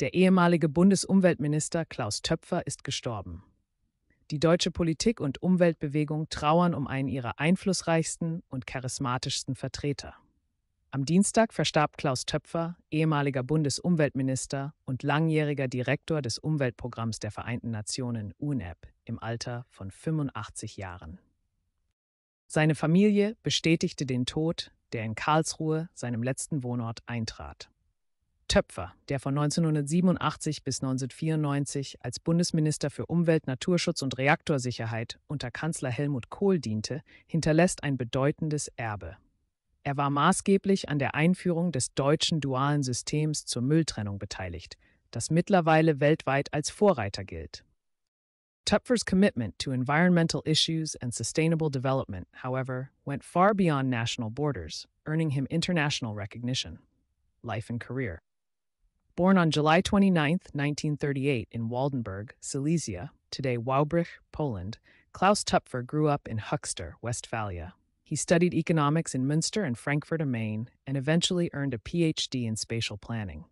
Der ehemalige Bundesumweltminister Klaus Töpfer ist gestorben. Die deutsche Politik und Umweltbewegung trauern um einen ihrer einflussreichsten und charismatischsten Vertreter. Am Dienstag verstarb Klaus Töpfer, ehemaliger Bundesumweltminister und langjähriger Direktor des Umweltprogramms der Vereinten Nationen UNEP im Alter von 85 Jahren. Seine Familie bestätigte den Tod, der in Karlsruhe, seinem letzten Wohnort, eintrat. Töpfer, der von 1987 bis 1994 als Bundesminister für Umwelt, Naturschutz und Reaktorsicherheit unter Kanzler Helmut Kohl diente, hinterlässt ein bedeutendes Erbe. Er war maßgeblich an der Einführung des deutschen dualen Systems zur Mülltrennung beteiligt, das mittlerweile weltweit als Vorreiter gilt. Töpfer's commitment to environmental issues and sustainable development, however, went far beyond national borders, earning him international recognition. Life and career. Born on July 29, 1938, in Waldenburg, Silesia, today Wałbrzych, Poland, Klaus Töpfer grew up in Höxter, Westphalia. He studied economics in Münster and Frankfurt am Main and eventually earned a PhD in spatial planning.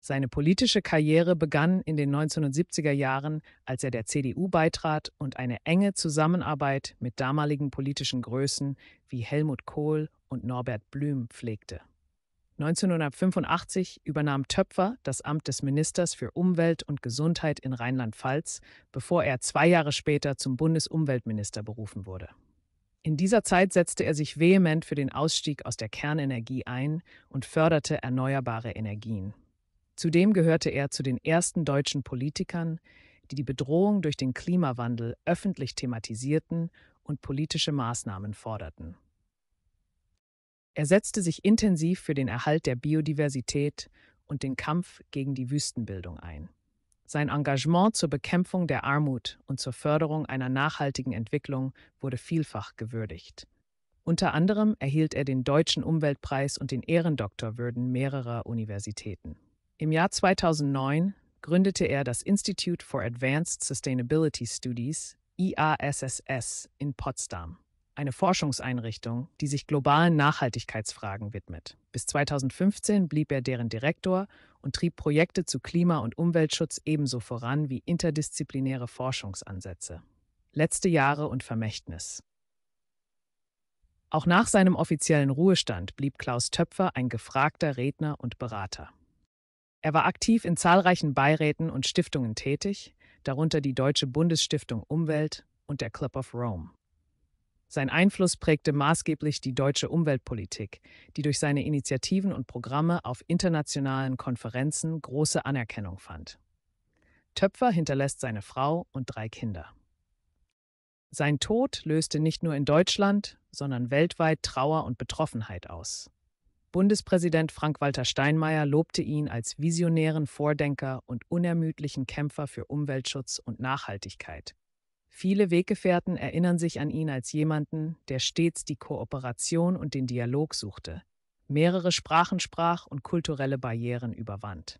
Seine politische Karriere begann in den 1970er Jahren, als er der CDU beitrat und eine enge Zusammenarbeit mit damaligen politischen Größen wie Helmut Kohl und Norbert Blüm pflegte. 1985 übernahm Töpfer das Amt des Ministers für Umwelt und Gesundheit in Rheinland-Pfalz, bevor er zwei Jahre später zum Bundesumweltminister berufen wurde. In dieser Zeit setzte er sich vehement für den Ausstieg aus der Kernenergie ein und förderte erneuerbare Energien. Zudem gehörte er zu den ersten deutschen Politikern, die die Bedrohung durch den Klimawandel öffentlich thematisierten und politische Maßnahmen forderten. Er setzte sich intensiv für den Erhalt der Biodiversität und den Kampf gegen die Wüstenbildung ein. Sein Engagement zur Bekämpfung der Armut und zur Förderung einer nachhaltigen Entwicklung wurde vielfach gewürdigt. Unter anderem erhielt er den Deutschen Umweltpreis und den Ehrendoktorwürden mehrerer Universitäten. Im Jahr 2009 gründete er das Institute for Advanced Sustainability Studies, IASSS, in Potsdam, eine Forschungseinrichtung, die sich globalen Nachhaltigkeitsfragen widmet. Bis 2015 blieb er deren Direktor und trieb Projekte zu Klima- und Umweltschutz ebenso voran wie interdisziplinäre Forschungsansätze. Letzte Jahre und Vermächtnis. Auch nach seinem offiziellen Ruhestand blieb Klaus Töpfer ein gefragter Redner und Berater. Er war aktiv in zahlreichen Beiräten und Stiftungen tätig, darunter die Deutsche Bundesstiftung Umwelt und der Club of Rome. Sein Einfluss prägte maßgeblich die deutsche Umweltpolitik, die durch seine Initiativen und Programme auf internationalen Konferenzen große Anerkennung fand. Töpfer hinterlässt seine Frau und drei Kinder. Sein Tod löste nicht nur in Deutschland, sondern weltweit Trauer und Betroffenheit aus. Bundespräsident Frank-Walter Steinmeier lobte ihn als visionären Vordenker und unermüdlichen Kämpfer für Umweltschutz und Nachhaltigkeit. Viele Weggefährten erinnern sich an ihn als jemanden, der stets die Kooperation und den Dialog suchte, mehrere Sprachen sprach und kulturelle Barrieren überwand.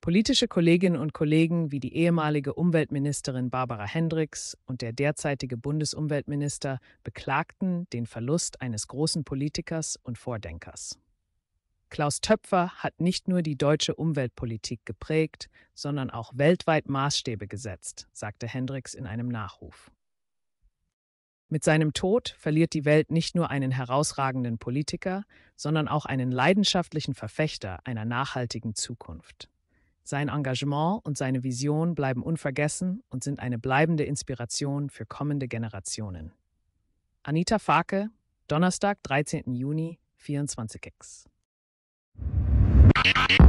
Politische Kolleginnen und Kollegen wie die ehemalige Umweltministerin Barbara Hendricks und der derzeitige Bundesumweltminister beklagten den Verlust eines großen Politikers und Vordenkers. Klaus Töpfer hat nicht nur die deutsche Umweltpolitik geprägt, sondern auch weltweit Maßstäbe gesetzt, sagte Hendricks in einem Nachruf. Mit seinem Tod verliert die Welt nicht nur einen herausragenden Politiker, sondern auch einen leidenschaftlichen Verfechter einer nachhaltigen Zukunft. Sein Engagement und seine Vision bleiben unvergessen und sind eine bleibende Inspiration für kommende Generationen. Anita Farke, Donnerstag, 13. Juni, 24x. Thank you.